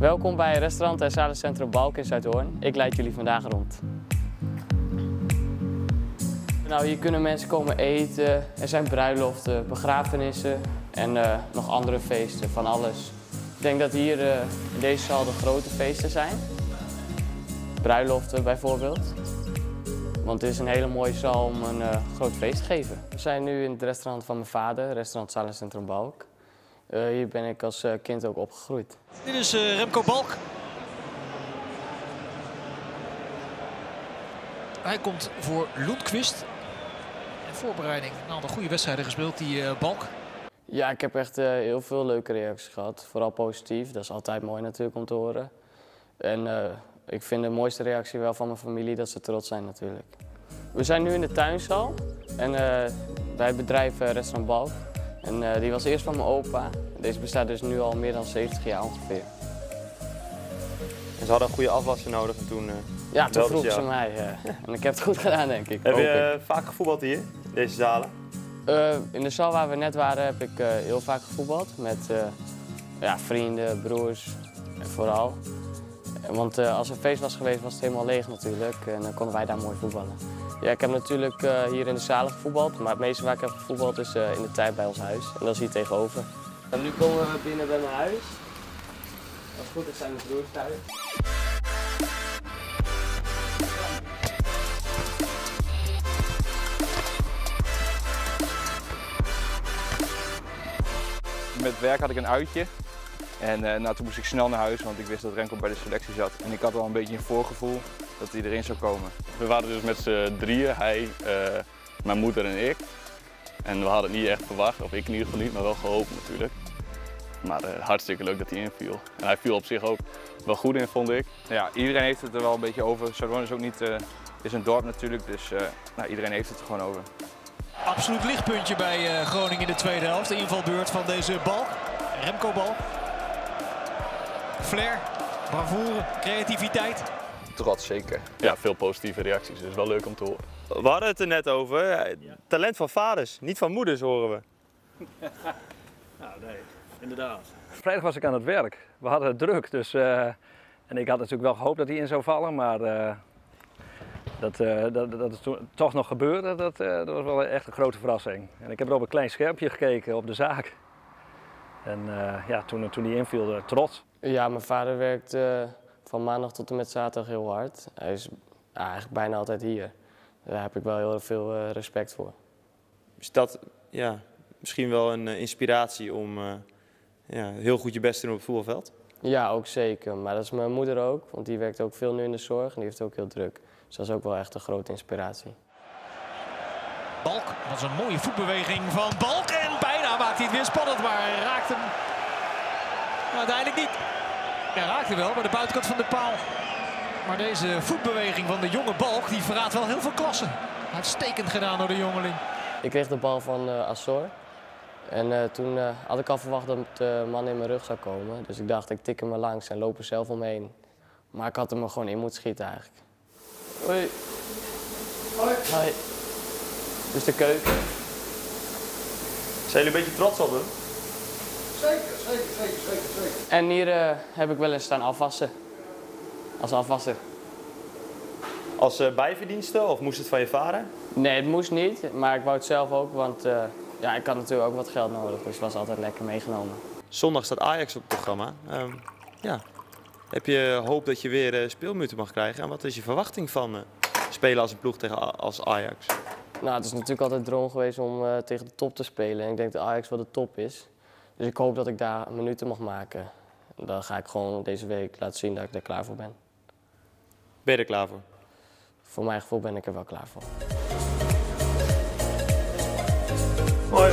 Welkom bij restaurant en zalencentrum Balk in Zuidhoorn. Ik leid jullie vandaag rond. Nou, hier kunnen mensen komen eten. Er zijn bruiloften, begrafenissen en eh, nog andere feesten, van alles. Ik denk dat hier eh, in deze zaal de grote feesten zijn. Bruiloften bijvoorbeeld. Want het is een hele mooie zaal om een eh, groot feest te geven. We zijn nu in het restaurant van mijn vader, restaurant Zalencentrum Balk. Eh, hier ben ik als eh, kind ook opgegroeid. Dit is eh, Remco Balk. Hij komt voor Lundqvist. En voorbereiding. Een goede wedstrijden gespeeld, die Balk. Ja, ik heb echt heel veel leuke reacties gehad. Vooral positief. Dat is altijd mooi natuurlijk om te horen. En ik vind de mooiste reactie wel van mijn familie dat ze trots zijn natuurlijk. We zijn nu in de tuinzaal en wij bedrijven Restaurant Balk. En eh, die was eerst van mijn opa. Deze bestaat dus nu al meer dan 70 jaar ongeveer. En ze hadden een goede afwasser nodig en toen... eh, Ja, toen vroeg ze mij. eh, en ik heb het goed gedaan denk ik. Heb je ik. vaak gevoetbald hier, deze zalen? Eh, in de zaal waar we net waren heb ik eh, heel vaak gevoetbald met eh, ja, vrienden, broers en vooral. Want eh, als er feest was geweest was het helemaal leeg natuurlijk en dan konden wij daar mooi voetballen. Ja, ik heb natuurlijk eh, hier in de zalen gevoetbald, maar het meeste waar ik heb gevoetbald is eh, in de tijd bij ons huis. En dat is hier tegenover. En nu komen we binnen bij mijn huis. Als het goed is zijn mijn broers thuis. Met werk had ik een uitje. En eh, nou, toen moest ik snel naar huis, want ik wist dat Renko bij de selectie zat. En ik had al een beetje een voorgevoel dat hij erin zou komen. We waren dus met z'n drieën, hij, eh, mijn moeder en ik. En we hadden het niet echt verwacht, of ik in ieder geval niet, maar wel gehoopt natuurlijk. Maar eh, hartstikke leuk dat hij inviel. En hij viel op zich ook wel goed in, vond ik. Ja, iedereen heeft het er wel een beetje over. Zuidhoorn is ook niet, eh, is een dorp natuurlijk, dus eh, nou, iedereen heeft het er gewoon over. Absoluut lichtpuntje bij eh, Groningen in de tweede helft. De invalbeurt van deze Balk. Remco Balk. Flair, bravoure, creativiteit. Trots, zeker. Ja, veel positieve reacties, dus wel leuk om te horen. We hadden het er net over. eh, Talent van vaders, niet van moeders horen we. Vrijdag was ik aan het werk. We hadden het druk. Dus, eh, en ik had natuurlijk wel gehoopt dat hij in zou vallen. Maar eh, dat, eh, dat, dat het toch nog gebeurde, dat, eh, dat was wel echt een grote verrassing. En ik heb er op een klein schermpje gekeken op de zaak. En eh, ja, toen, toen hij inviel, eh, trots. Ja, mijn vader werkt eh, van maandag tot en met zaterdag heel hard. Hij is ja, eigenlijk bijna altijd hier. Daar heb ik wel heel veel eh, respect voor. Is dat ja, misschien wel een inspiratie om eh, ja, heel goed je best te doen op het voetbalveld? Ja, ook zeker. Maar dat is mijn moeder ook, want die werkt ook veel nu in de zorg en die heeft ook heel druk. Dus dat is ook wel echt een grote inspiratie. Balk, dat is een mooie voetbeweging van Balk. En bijna maakt hij het weer spannend, maar hij raakt hem uiteindelijk niet. Hij raakte wel bij de buitenkant van de paal. Maar deze voetbeweging van de jonge Balk, die verraadt wel heel veel klasse. Uitstekend gedaan door de jongeling. Ik kreeg de bal van eh Assor. En eh, toen eh, had ik al verwacht dat de man in mijn rug zou komen. Dus ik dacht, ik tik hem er langs en loop er zelf omheen. Maar ik had hem er gewoon in moeten schieten eigenlijk. Hoi. Hoi. Hoi. Dus de keuken. Zijn jullie een beetje trots op hem? En hier eh, heb ik wel eens staan afwassen. Als afwasser. Als eh, bijverdienste of moest het van je vader? Nee, het moest niet, maar ik wou het zelf ook, want eh, ja, ik had natuurlijk ook wat geld nodig, dus het was altijd lekker meegenomen. Zondag staat Ajax op het programma. Ehm, ja. Heb je hoop dat je weer eh, speelminuten mag krijgen? En wat is je verwachting van eh, spelen als een ploeg tegen als Ajax? Nou, het is natuurlijk altijd droom geweest om eh, tegen de top te spelen. En ik denk dat Ajax wel de top is. Dus ik hoop dat ik daar minuten mag maken. Dan ga ik gewoon deze week laten zien dat ik er klaar voor ben. Ben je er klaar voor? Voor mijn gevoel ben ik er wel klaar voor. Hoi.